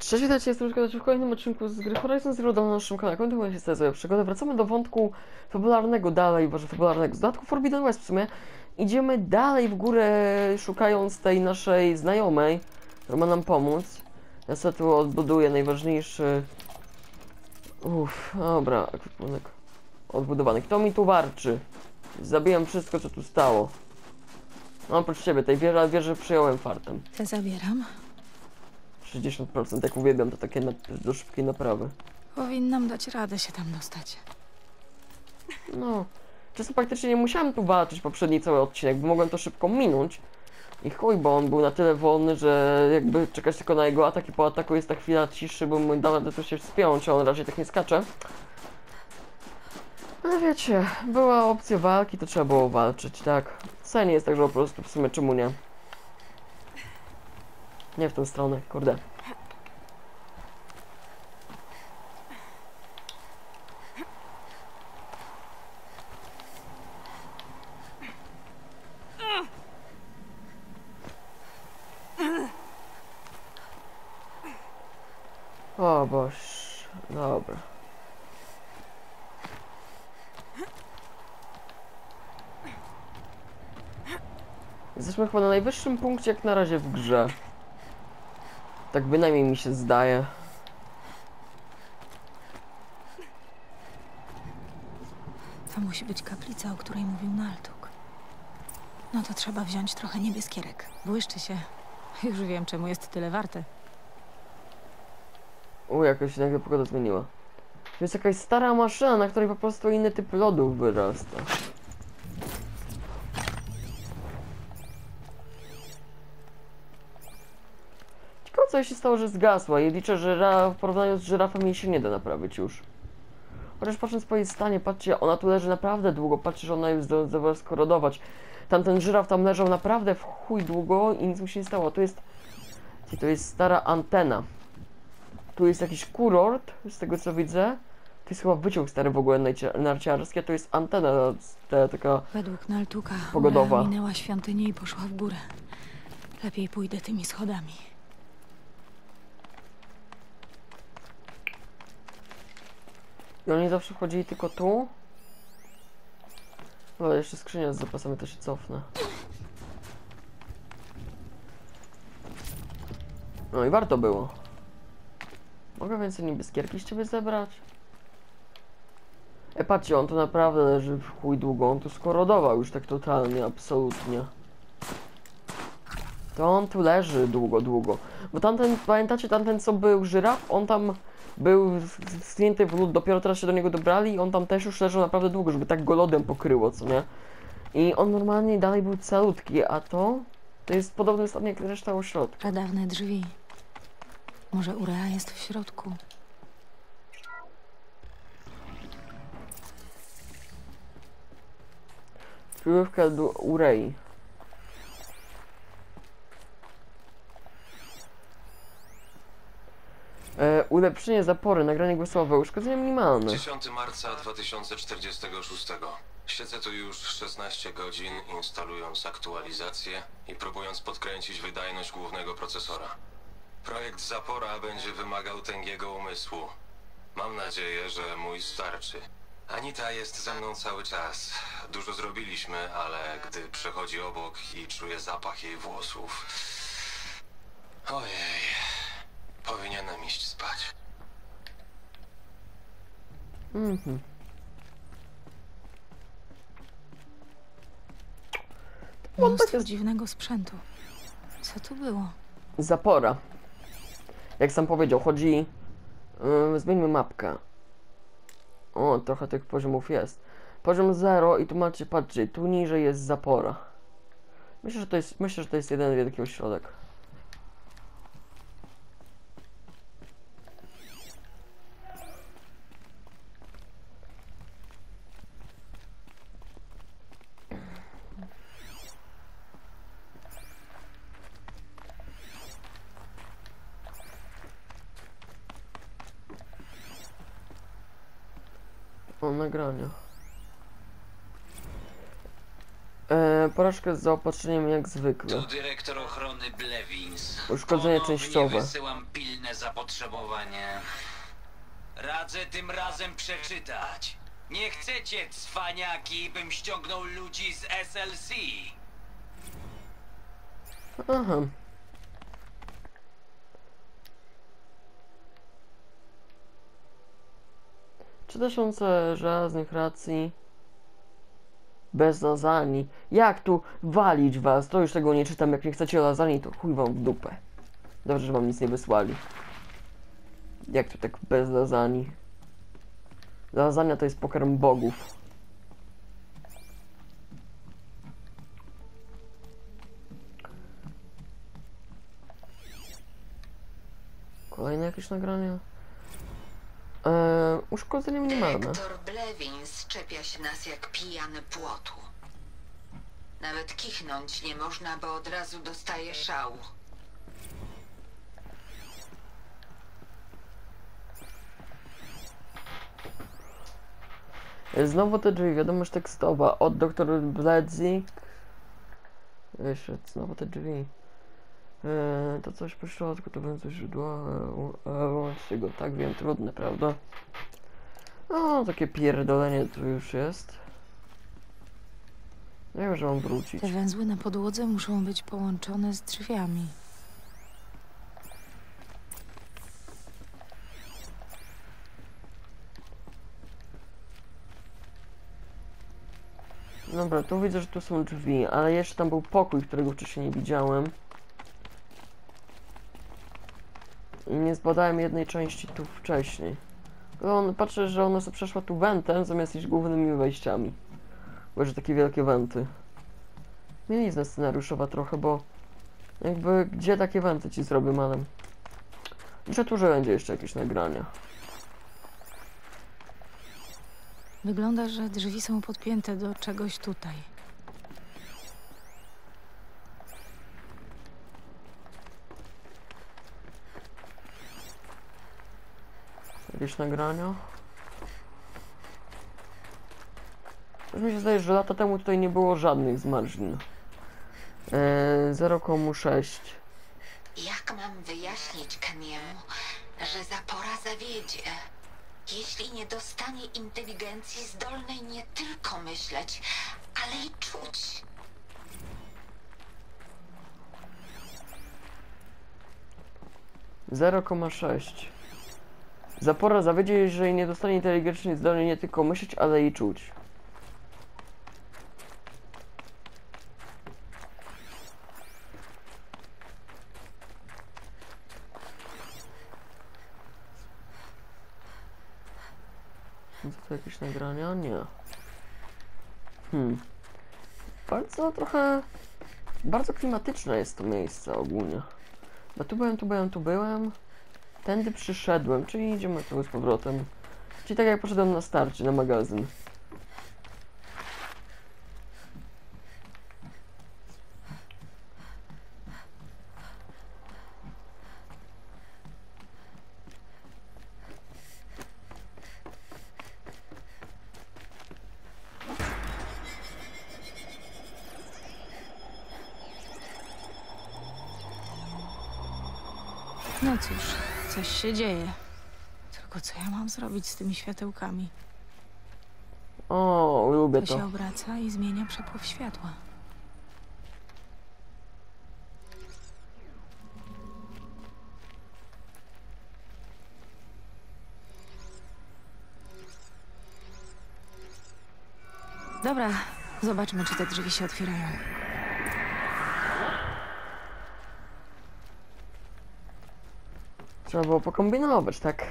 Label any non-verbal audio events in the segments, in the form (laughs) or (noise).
Cześć, witajcie, jestem Łukasz, w kolejnym odcinku z gry Horizon Zero Dawn na naszym kanale. Kontynuuje się sobie przygodę. Wracamy do wątku fabularnego dalej, może fabularnego, z dodatku Forbidden West w sumie. Idziemy dalej w górę, szukając tej naszej znajomej, która ma nam pomóc. Ja sobie tu odbuduję najważniejszy... Uff, dobra, ekwipunek odbudowany. Kto mi tu warczy? Zabiłem wszystko, co tu stało. No, oprócz ciebie, tej wieży, ale wieżę przyjąłem fartem. Te zabieram. 60%, jak uwielbiam to takie na, do szybkiej naprawy. Powinnam dać radę się tam dostać. No, czasem praktycznie nie musiałem tu walczyć poprzedni cały odcinek, bo mogłem to szybko minąć. I chuj, bo on był na tyle wolny, że jakby czekać tylko na jego atak i po ataku jest ta chwila ciszy, bo mój dał radę tu się wspiąć, a on raczej tak nie skacze. Ale wiecie, była opcja walki, to trzeba było walczyć, tak. Nie jest tak, że po prostu w sumie czemu nie. Nie w tą stronę, kurde. O boż, dobra. Jesteśmy chyba na najwyższym punkcie jak na razie w grze. Tak bynajmniej mi się zdaje. To musi być kaplica, o której mówił Naltuk. No to trzeba wziąć trochę niebieskierek. Błyszczy się. Już wiem, czemu jest tyle warte. U, jakoś się nagle pogoda zmieniła. To jest jakaś stara maszyna, na której po prostu inny typ lodów wyrasta. Ciekawe co się stało, że zgasła i liczę, że w porównaniu z żyrafem jej się nie da naprawić już. Chociaż patrząc po jej stanie, patrzcie, ona tu leży naprawdę długo, patrzcie, że ona już zdążyła skorodować. Tamten żyraf tam leżał naprawdę w chuj długo i nic mu się nie stało. Tu jest... To jest stara antena. Tu jest jakiś kurort, z tego co widzę. To jest chyba wyciąg stary w ogóle narcia- narciarski, a to jest antena ta, taka... Według Naltuka Pogodowa. Minęła świątynię i poszła w górę. Lepiej pójdę tymi schodami. I oni zawsze wchodzili tylko tu. Ale jeszcze skrzynia z zapasami, to się cofnę. No i warto było. Mogę więcej niebieskierki z ciebie zebrać? E, patrzcie, on tu naprawdę leży w chuj długo. On tu skorodował już tak totalnie, absolutnie. To on tu leży długo, długo. Bo tamten, pamiętacie, tamten co był żyraf? On tam był zdjęty w lód, dopiero teraz się do niego dobrali i on tam też już leżał naprawdę długo, żeby tak go lodem pokryło, co nie? I on normalnie dalej był calutki, a to... To jest podobny stan jak reszta ośrodka. Pradawne drzwi. Może Urea jest w środku. Kryjówka do Urei. E, ulepszenie zapory, nagranie głosowe, uszkodzenie minimalne. 10 marca 2046. Siedzę tu już 16 godzin, instalując aktualizację i próbując podkręcić wydajność głównego procesora. Projekt Zapora będzie wymagał tęgiego umysłu. Mam nadzieję, że mój starczy. Anita jest ze mną cały czas. Dużo zrobiliśmy, ale gdy przechodzi obok i czuję zapach jej włosów. Ojej, powinienem iść spać. Mhm. Mnóstwo dziwnego sprzętu. Co tu było? Zapora. Jak sam powiedział, chodzi... Yy, zmieńmy mapkę. O, trochę tych poziomów jest. Poziom 0 i tu macie, patrzcie, tu niżej jest zapora. Myślę, że to jest, myślę, że to jest jeden wielki ośrodek. O, nagrania. E, porażkę z zaopatrzeniem jak zwykle. Tu dyrektor ochrony Blevins. Uszkodzenie Ponownie częściowe. wysyłam pilne zapotrzebowanie. Radzę tym razem przeczytać. Nie chcecie, cwaniaki, bym ściągnął ludzi z SLC. Aha. Trzy tysiące żelaznych racji. Bez lasagne. Jak tu walić was? To już tego nie czytam. Jak nie chcecie lasagne, to chuj wam w dupę. Dobrze, że wam nic nie wysłali. Jak tu tak bez lasagne? Lasagna to jest pokarm bogów. Kolejne jakieś nagrania? Eee, uszkodzenie minimalne. Dyrektor Blewins czepia się nas jak pijany płotu. Nawet kichnąć nie można, bo od razu dostaje szału. Znowu te drzwi, wiadomość tekstowa od dr Bledzik. Jeszcze znowu te drzwi. Eee, to coś po środku, to będzie źródło. Eee, Łączcie go, tak wiem, trudne, prawda? No, takie pierdolenie tu już jest. Nie wiem, że mam wrócić. Te węzły na podłodze muszą być połączone z drzwiami. Dobra, tu widzę, że tu są drzwi, ale jeszcze tam był pokój, którego wcześniej nie widziałem. I nie zbadałem jednej części tu wcześniej. On, patrzę, że ona sobie przeszła tu wentem, zamiast iść głównymi wejściami. Bo że takie wielkie wenty. Mielizna scenariuszowa trochę, bo jakby gdzie takie wenty ci zrobię, malem? Myślę tu, że będzie jeszcze jakieś nagrania. Wygląda, że drzwi są podpięte do czegoś tutaj. Jakieś nagrania? Już mi się zdaje, że lata temu tutaj nie było żadnych zmarzlin. Eee, 0,6. Jak mam wyjaśnić Keniemu, że zapora zawiedzie? Jeśli nie dostanie inteligencji zdolnej nie tylko myśleć, ale i czuć. Zero koma sześć. Zapora zawiedzie, jeżeli nie dostanie inteligencji zdolnej nie tylko myśleć, ale i czuć. No to jakieś nagrania? Nie. Hmm. Bardzo trochę... Bardzo klimatyczne jest to miejsce ogólnie. Bo tu byłem, tu byłem, tu byłem. Tędy przyszedłem, czyli idziemy tu z powrotem. Czyli tak jak poszedłem na starcie, na magazyn. No cóż, coś się dzieje. Tylko co ja mam zrobić z tymi światełkami? O, lubię To się to. obraca i zmienia przepływ światła. Dobra, zobaczmy, czy te drzwi się otwierają. Trzeba było pokombinować, tak?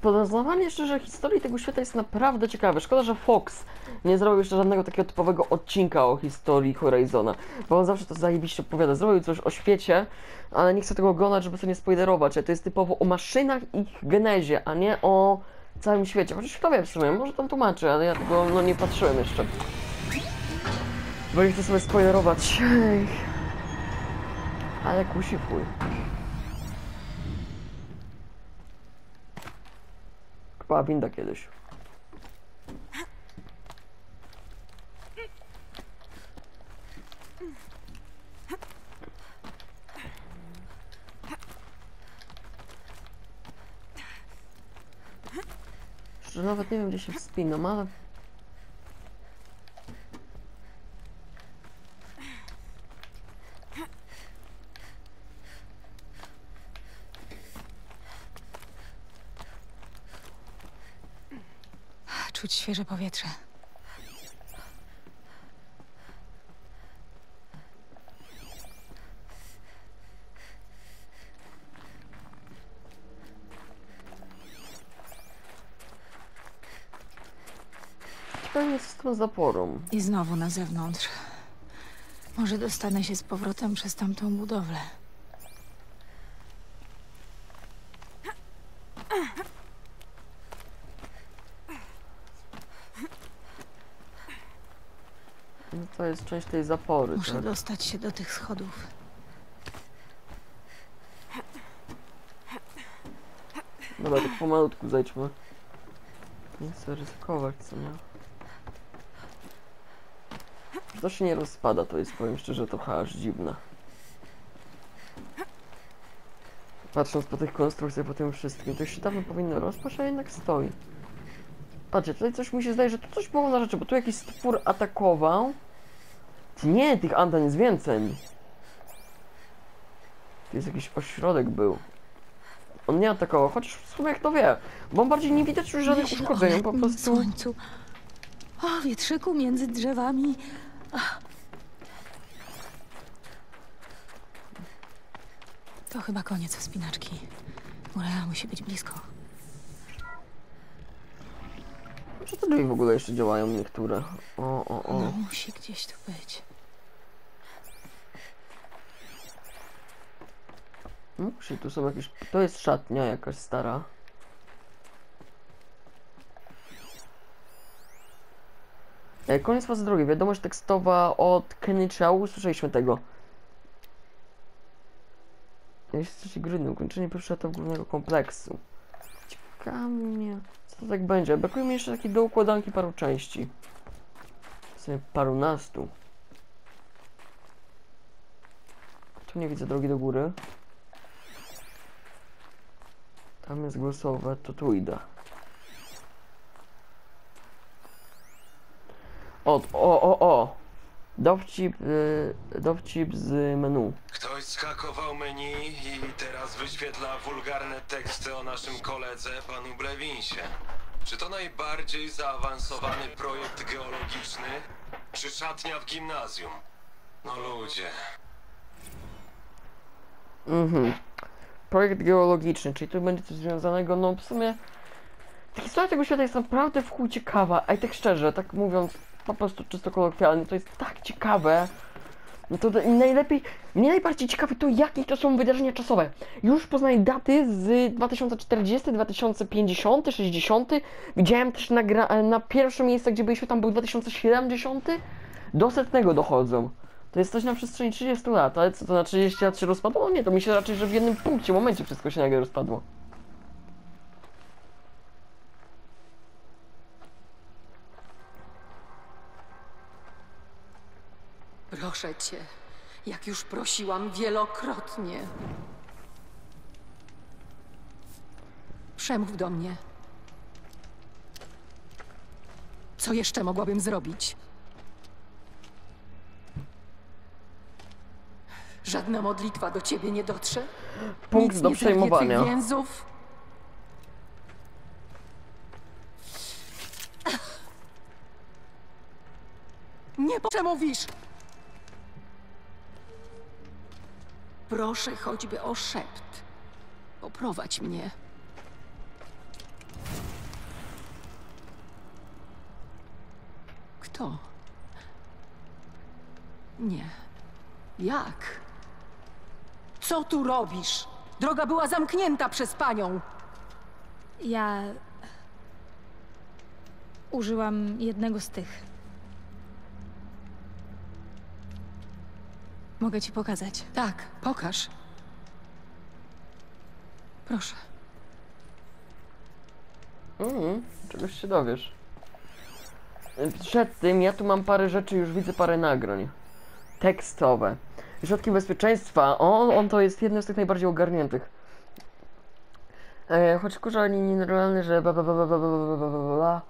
Poznawanie szczerze historii tego świata jest naprawdę ciekawe. Szkoda, że Fox nie zrobił jeszcze żadnego takiego typowego odcinka o historii Horizona, bo on zawsze to zajebiście opowiada. Zrobił coś o świecie, ale nie chcę tego oglądać, żeby sobie nie spoilerować. To jest typowo o maszynach i ich genezie, a nie o całym świecie. Chociaż kto wie w sumie, może tam tłumaczy, ale ja tego no, nie patrzyłem jeszcze. Bo nie chcę sobie spoilerować. (laughs) Ale kusi chuj. trwała winda kiedyś. Szczerze nawet nie wiem gdzie się wspinam, ale... Czuć świeże powietrze. Zaporą. I znowu na zewnątrz. Może dostanę się z powrotem przez tamtą budowlę. No to jest część tej zapory, Muszę tak? dostać się do tych schodów. Dobra, tak pomalutku zejdźmy. Nie chcę ryzykować, co nie? To się nie rozpada, to jest, powiem szczerze, trochę aż dziwne. Patrząc po tych konstrukcjach, po tym wszystkim, to się dawno powinno rozpaść, a jednak stoi. Patrzcie, tutaj coś mi się zdaje, że tu coś było na rzeczy, bo tu jakiś stwór atakował. Nie, tych anten jest więcej. Tu jest jakiś ośrodek był. On nie atakował, chociaż w sumie jak to wie. Bo bardziej nie widać już żadnych uszkodzeń, po prostu... słońcu. O, wietrzyku między drzewami. To chyba koniec wspinaczki. Urea musi być blisko. Czy te drzwi w ogóle jeszcze działają niektóre? O, o, o. No, musi gdzieś tu być. Musi, tu są jakieś... To jest szatnia jakaś stara. Koniec fazy drugiej. Wiadomość tekstowa od Kenny Chao. Usłyszeliśmy tego. Jest trzeci grudnia. Ukończenie pierwszego etapu głównego kompleksu. Ciekawi mnie, co to tak będzie. Brakuje mi jeszcze takiej do układanki paru części. W sumie parunastu. Tu nie widzę drogi do góry. Tam jest głosowe, to tu idę. O, o, o, o! Dowcip, y, dowcip z menu. Ktoś skakował menu i teraz wyświetla wulgarne teksty o naszym koledze, panu Blewinsie. Czy to najbardziej zaawansowany projekt geologiczny, czy szatnia w gimnazjum? No ludzie, Mhm. Projekt geologiczny, czyli tu będzie coś związanego, no w sumie... Historia tego świata jest naprawdę w chuj ciekawa, a i tak szczerze, tak mówiąc po prostu czysto kolokwialnie, to jest tak ciekawe. No to najlepiej, mnie najbardziej ciekawi to, jakie to są wydarzenia czasowe. Już poznaję daty z 2040, 2050, 60. Widziałem też na, na pierwsze miejsce, gdzie byliśmy, tam był 2070. Do setnego dochodzą. To jest coś na przestrzeni 30 lat, ale co to na 30 lat się rozpadło? No nie, to mi się raczej, że w jednym punkcie, momencie wszystko się nagle rozpadło. Proszę cię, jak już prosiłam wielokrotnie. Przemów do mnie. Co jeszcze mogłabym zrobić? Żadna modlitwa do ciebie nie dotrze? Punkt Nic do nie przejmowania. więzów? Nie przemówisz! Proszę choćby o szept. Poprowadź mnie. Kto? Nie. Jak? Co tu robisz? Droga była zamknięta przez panią. Ja. Użyłam jednego z tych. Mogę ci pokazać. Tak, pokaż. Proszę. Mhm, czegoś się dowiesz. Przed tym ja tu mam parę rzeczy, już widzę parę nagrań. Tekstowe. Środki bezpieczeństwa. O, on to jest jeden z tych najbardziej ogarniętych. E, choć kurza nie nienormalny, że bla bla bla bla bla bla bla bla bla.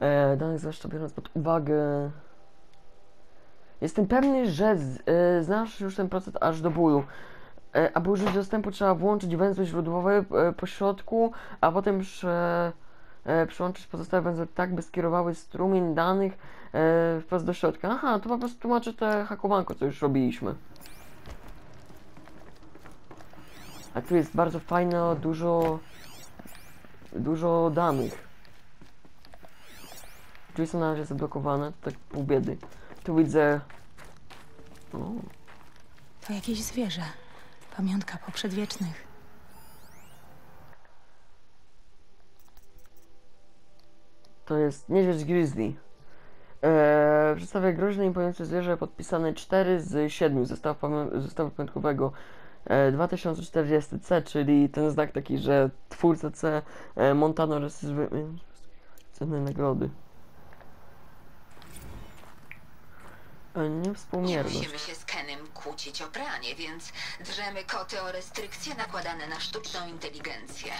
E, danych zwłaszcza biorąc pod uwagę. Jestem pewny, że z, e, znasz już ten proces aż do bólu. E, aby użyć dostępu trzeba włączyć węzeł źródłowy e, po środku, a potem prze, e, przyłączyć pozostałe węzły tak, by skierowały strumień danych e, wprost do środka. Aha, to po prostu tłumaczy te hakowanko, co już robiliśmy. A tu jest bardzo fajno, dużo, dużo danych. Drzwi są na razie zablokowane, to tak pół biedy. Tu widzę... O, To jakieś zwierzę. Pamiątka po przedwiecznych. To jest niedźwiedź grizzly. Eee, przedstawia groźne imponujące zwierzę podpisane 4 z 7 zestawu, pamię- zestawu pamiątkowego e, 2040 C, czyli ten znak taki, że twórca C e, Montano Resizwy... Cenne nagrody. Nie Niewspółmierność. musimy się z Kenem kłócić o pranie, więc drzemy koty o restrykcje nakładane na sztuczną inteligencję.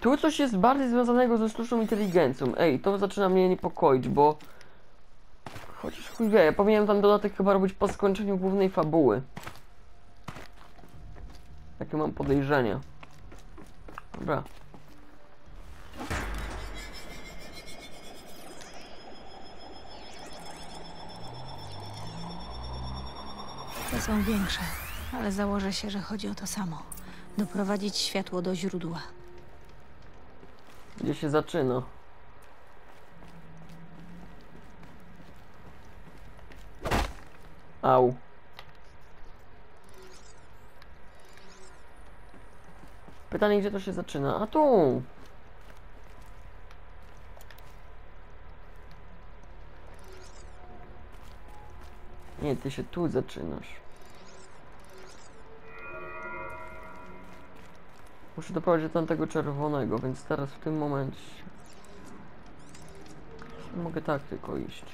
Tu coś jest bardziej związanego ze sztuczną inteligencją. Ej, to zaczyna mnie niepokoić, bo... Chociaż chuj wie, ja powinienem tam dodatek chyba robić po skończeniu głównej fabuły. Takie mam podejrzenia. Dobra. Są większe, ale założę się, że chodzi o to samo. Doprowadzić światło do źródła. Gdzie się zaczyna? Au. Pytanie, gdzie to się zaczyna? A tu! Nie, ty się tu zaczynasz. Muszę doprowadzić do tamtego czerwonego, więc teraz w tym momencie... Mogę tak tylko iść.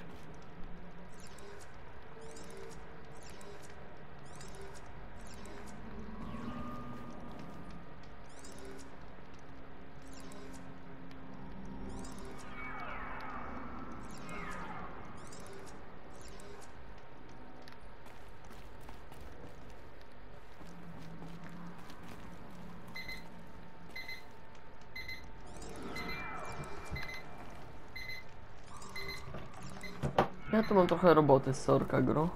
Tu mam trochę roboty z Sorka Gro.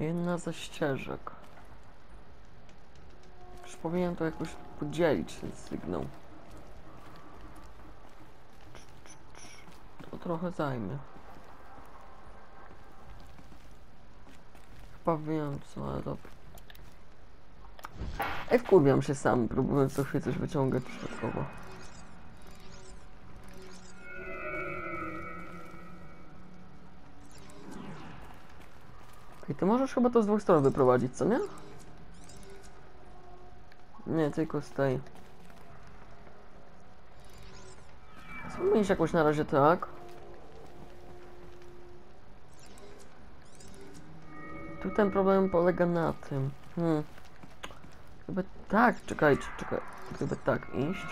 Jedna ze ścieżek. Już powinienem to jakoś podzielić ten sygnał. To trochę zajmie. Chyba wiem co, dobra. Ej, wkurwiam się sam, próbuję co chwilę coś wyciągać przypadkowo. Okej, ty możesz chyba to z dwóch stron wyprowadzić, co nie? Nie, tylko z tej. Spróbuję jakoś na razie tak. Tu ten problem polega na tym. Hmm. Gdyby tak, czekajcie, czekaj. Gdyby tak iść.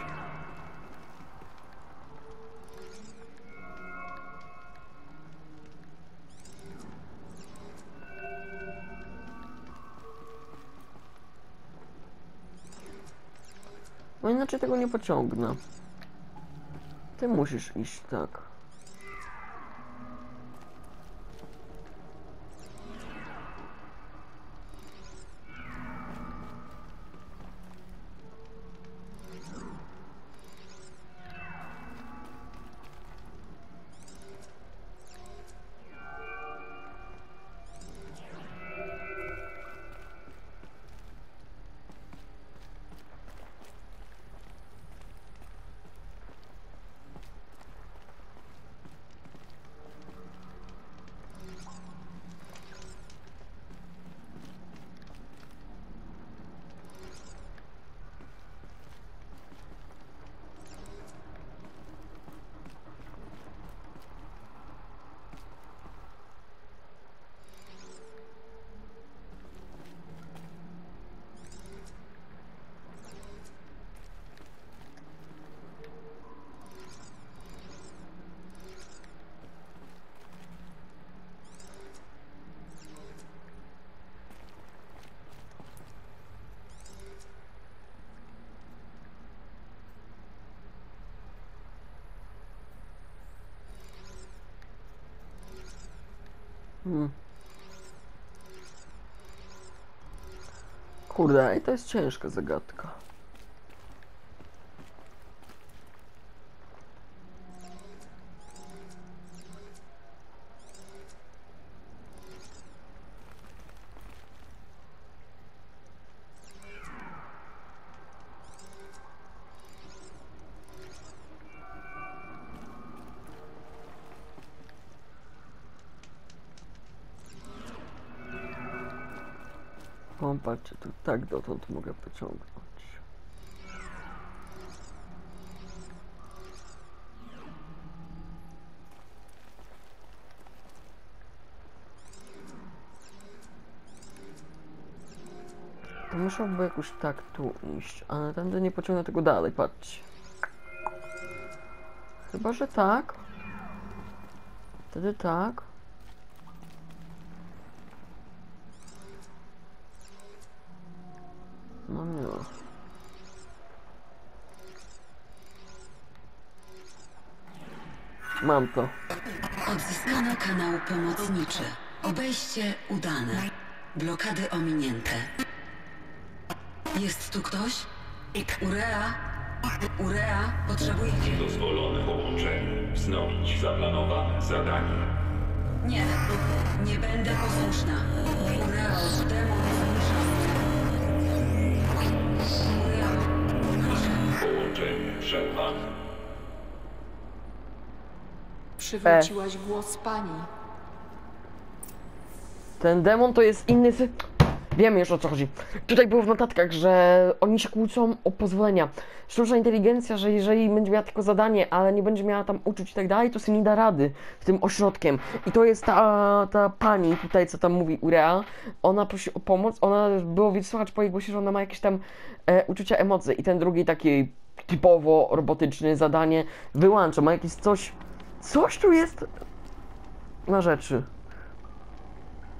Bo inaczej tego nie pociągnę. Ty musisz iść tak. Hmm. Kurde, i to jest ciężka zagadka. Patrzcie, tu tak dotąd mogę pociągnąć. To musiałby jakoś tak tu iść, ale tędy nie pociągnę tego dalej, patrzcie. Chyba, że tak. Wtedy tak. No nie. Mam to. Odzyskano kanał pomocniczy. Obejście udane. Blokady ominięte. Jest tu ktoś? Urea? Urea, potrzebuję... Dozwolone połączenie. Wznowić zaplanowane zadanie. Nie, nie będę posłuszna. Urea, demon Przywróciłaś głos pani. Ten demon to jest inny sy... Wiemy już o co chodzi. Tutaj było w notatkach, że oni się kłócą o pozwolenia. Sztuczna inteligencja, że jeżeli będzie miała tylko zadanie, ale nie będzie miała tam uczuć i tak dalej, to sobie nie da rady w tym ośrodkiem. I to jest ta, ta pani tutaj, co tam mówi Urea. Ona prosi o pomoc, ona było widać słychać po jej głosie, że ona ma jakieś tam e, uczucia, emocje. I ten drugi taki typowo robotyczny zadanie wyłącza. Ma jakieś coś... Coś tu jest na rzeczy.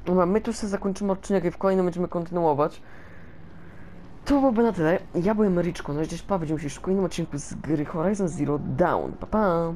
Dobra, my tu sobie zakończymy odcinek i w kolejnym będziemy kontynuować. To byłoby na tyle. Ja byłem Ryczko, no gdzieś pa, widzimy się w kolejnym odcinku z gry Horizon Zero Dawn. Pa, pa!